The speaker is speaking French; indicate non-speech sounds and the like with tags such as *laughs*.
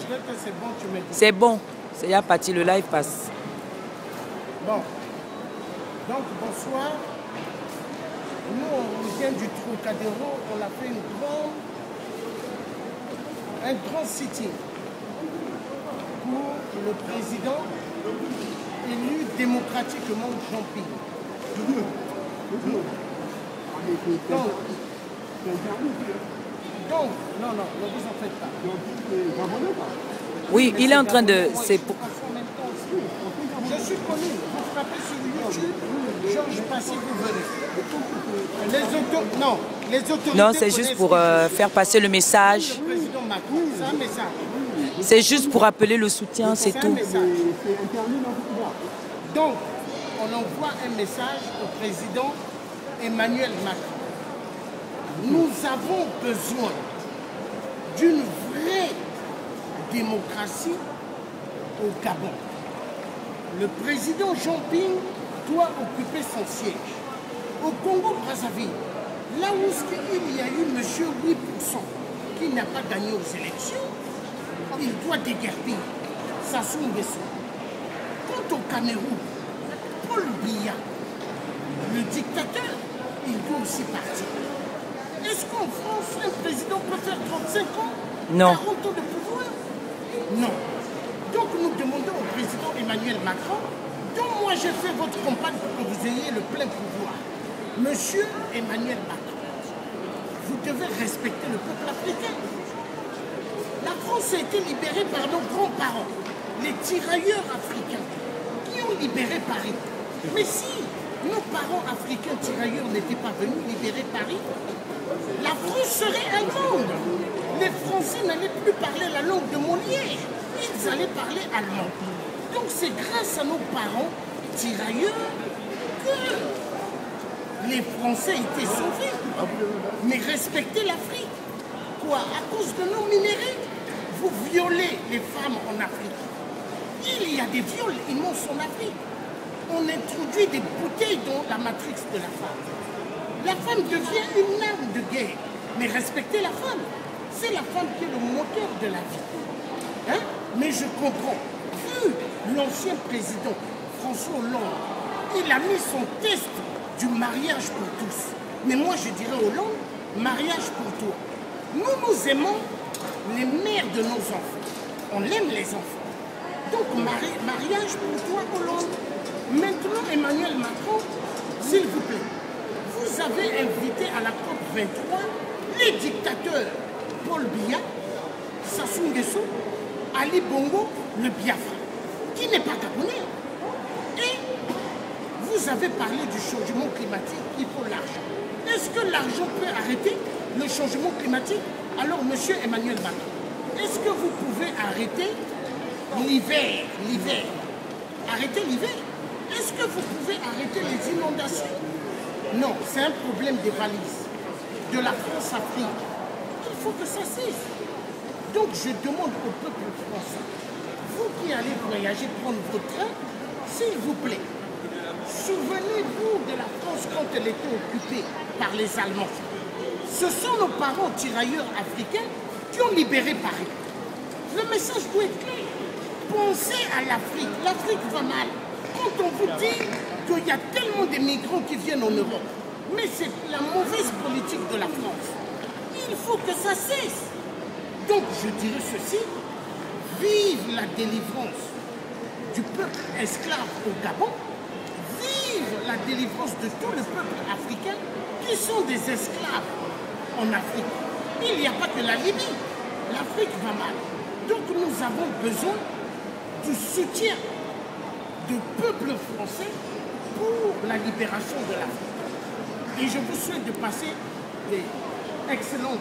parti. C'est bon. C'est bon. C'est déjà parti, le live passe. Bon. Donc, bonsoir. Nous, on vient du Trocadéro. On a fait une grande, un grand sitting pour le président élu démocratiquement Jean-Pierre. *laughs* Donc, donc, non, non, ne vous en faites pas. Oui, il est en train de... C'est pour- Je suis connu. Vous frappez sur YouTube, Georges Passy, vous venez. Les auto... Non, les autorités... Non, c'est juste pour euh, faire passer le message. Le président Macron, c'est un message. C'est juste pour appeler le soutien, c'est tout. Donc, on envoie un message au président Emmanuel Macron. Nous avons besoin d'une vraie démocratie au Gabon. Le président Jean Ping doit occuper son siège. Au Congo-Brazzaville, là où il y a eu M. 8% qui n'a pas gagné aux élections, il doit déguerpir Sassou Nguesso. Quant au Cameroun, Paul Biya, le dictateur, il doit aussi partir. Est-ce qu'en France, un président peut faire 35 ans Non. 40 ans de pouvoir Non. Donc nous demandons au président Emmanuel Macron, dont moi j'ai fait votre campagne pour que vous ayez le plein pouvoir. Monsieur Emmanuel Macron, vous devez respecter le peuple africain. La France a été libérée par nos grands-parents, les tirailleurs africains, qui ont libéré Paris. Mais si nos parents africains tirailleurs n'étaient pas venus libérer Paris, la France serait allemande. Les Français n'allaient plus parler la langue de Molière, ils allaient parler allemand. Donc c'est grâce à nos parents tirailleurs que les Français étaient sauvés. Mais respectez l'Afrique. Quoi? À cause de nos minéraux Vous violez les femmes en Afrique. Il y a des viols immenses en Afrique. On introduit des bouteilles dans la matrix de la femme. La femme devient une arme de guerre. Mais respectez la femme. C'est la femme qui est le moteur de la vie. Hein? Mais je comprends. Vu l'ancien président François Hollande, il a mis son test du mariage pour tous. Mais moi, je dirais Hollande, mariage pour toi. Nous, nous aimons les mères de nos enfants. On aime les enfants. Donc, mari- mariage pour toi, Hollande. Maintenant, Emmanuel Macron, s'il vous plaît, vous avez invité à la COP 23 les dictateurs Paul Biya, Sassou Nguesso, Ali Bongo, le Biafra, qui n'est pas gabonais. Et vous avez parlé du changement climatique, il faut l'argent. Est-ce que l'argent peut arrêter le changement climatique? Alors, monsieur Emmanuel Macron, est-ce que vous pouvez arrêter l'hiver L'hiver? Arrêter l'hiver Est-ce que vous pouvez arrêter les inondations Non, c'est un problème des valises. De la France-Afrique. Il faut que ça cesse. Donc, je demande au peuple français, vous qui allez voyager, prendre votre train, s'il vous plaît, souvenez-vous de la France quand elle était occupée par les Allemands. Ce sont nos parents tirailleurs africains qui ont libéré Paris. Le message doit être clair. Pensez à l'Afrique. L'Afrique va mal. Quand on vous dit qu'il y a tellement de migrants qui viennent en Europe, mais c'est la mauvaise politique de la France. Il faut que ça cesse. Donc je dirais ceci, vive la délivrance du peuple esclave au Gabon, vive la délivrance de tout le peuple africain qui sont des esclaves en Afrique. Il n'y a pas que la Libye. L'Afrique va mal. Donc nous avons besoin du soutien du peuple français pour la libération de l'Afrique. Et je vous souhaite de passer des excellents